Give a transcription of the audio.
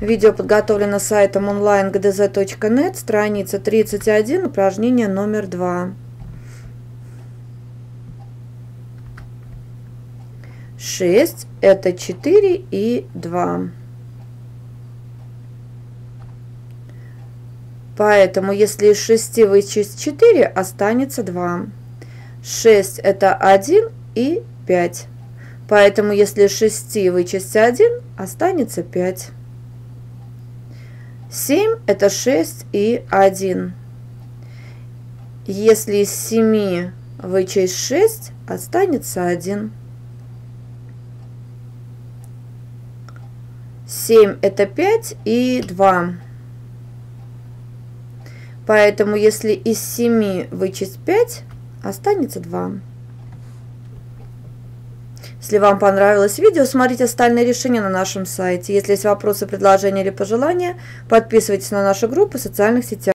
Видео подготовлено сайтом online.gdz.net, страница 31, упражнение номер 2. 6 это 4 и 2. Поэтому, если из 6 вычесть 4, останется 2. 6 это 1 и 5. Поэтому, если из 6 вычесть 1, останется 5. 7 это 6 и 1. Если из 7 вычесть 6, останется 1. 7 это 5 и 2. Поэтому если из 7 вычесть 5, останется 2. Если вам понравилось видео, смотрите остальные решения на нашем сайте. Если есть вопросы, предложения или пожелания, подписывайтесь на нашу группу в социальных сетях.